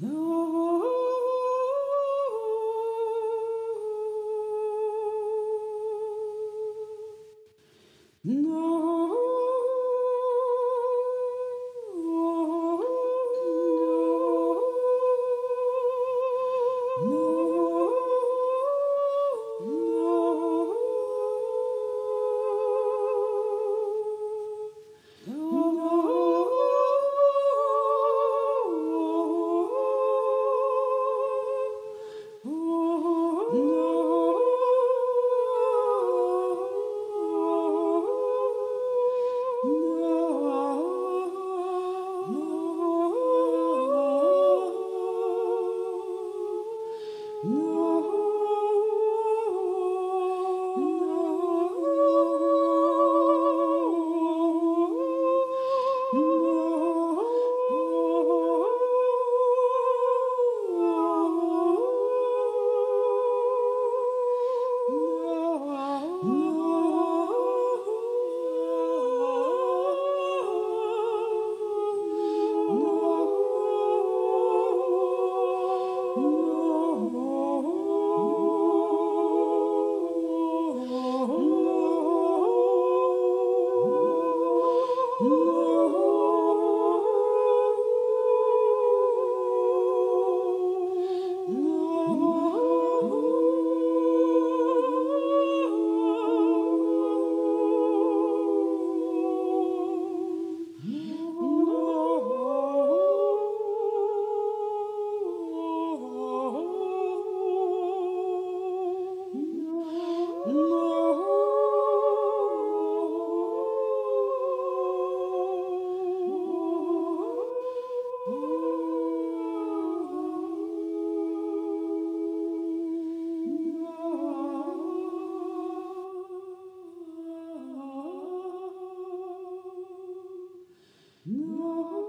No. No. Oh.